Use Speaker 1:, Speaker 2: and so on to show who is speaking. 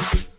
Speaker 1: you.